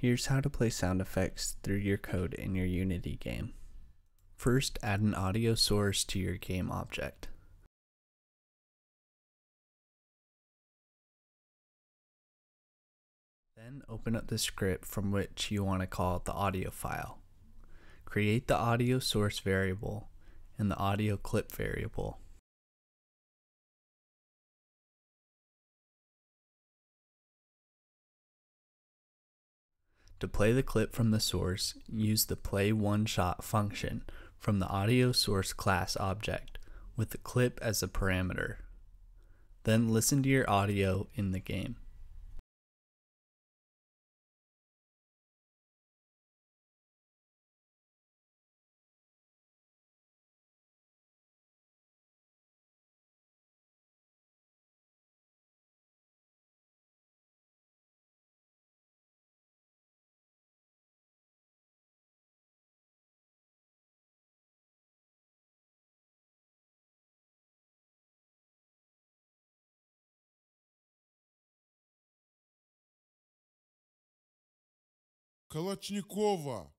Here's how to play sound effects through your code in your Unity game. First, add an audio source to your game object. Then open up the script from which you want to call the audio file. Create the audio source variable and the audio clip variable. To play the clip from the source, use the play one shot function from the audio source class object with the clip as a parameter. Then listen to your audio in the game. Калачникова.